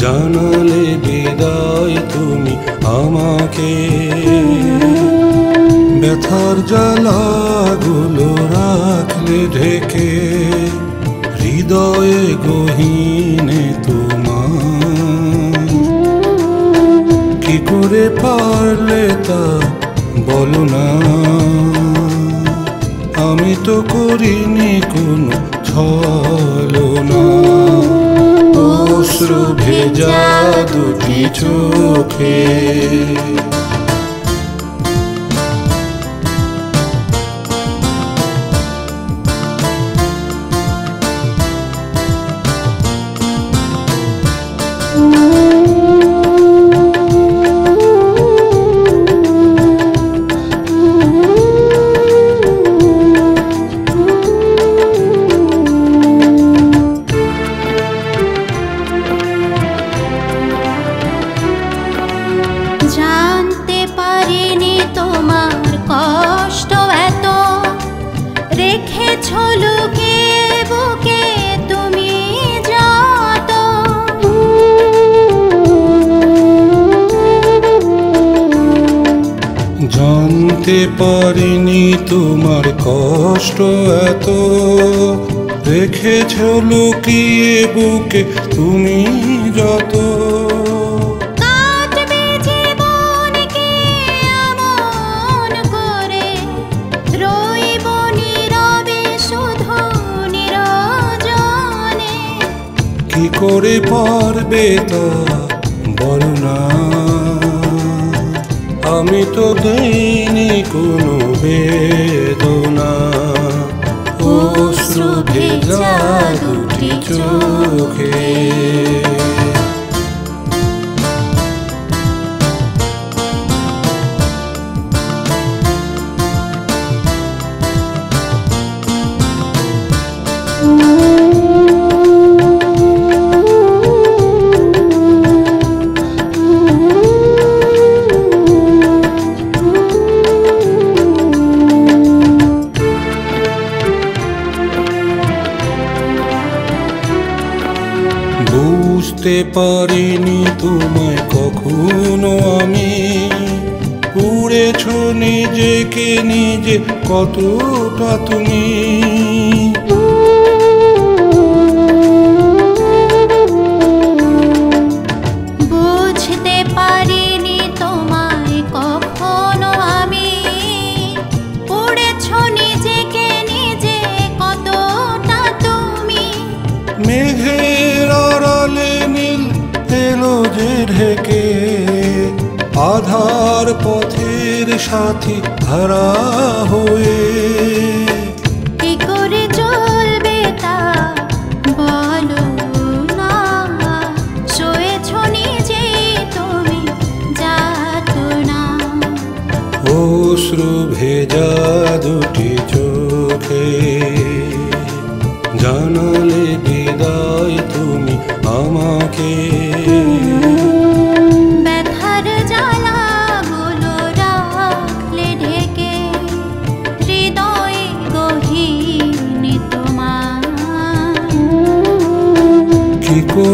জানালে বিদায় তুমি আমাকে। ব্যথার জ্বালাগুলো রাখলে ঢেকে, হৃদয়ে গহীনে তোমার কি করে পারলে তা বলো না। আমি তো করিনি কোনো ছলনা। অশ্রু ভেজা দুটি চোখে জানতে পারিনি তোমার কষ্ট এত। রেখেছ লুকিয়ে বুকে তুমি যত। করে পারবে তা বলো না। আমি তো দেইনি কোনো বেদনা। অশ্রু ভেজা দুটি চোখে। বুঝতে পারিনি তোমায় কখনো আমি। উড়েছ নিজেকে নিজে কতটা তুমি। বুঝতে পারিনি তোমায় কখনো আমি। পড়েছ নিজেকে নিজে কতটা তুমি। নীল যে ঢেকে আধার পথের সাথী ধারা হয়ে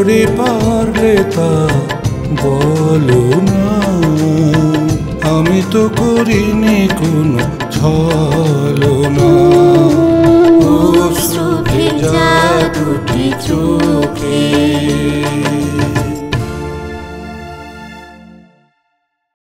করে পারলে তা বলো না। আমি তো করিনি কোনো ছলনা।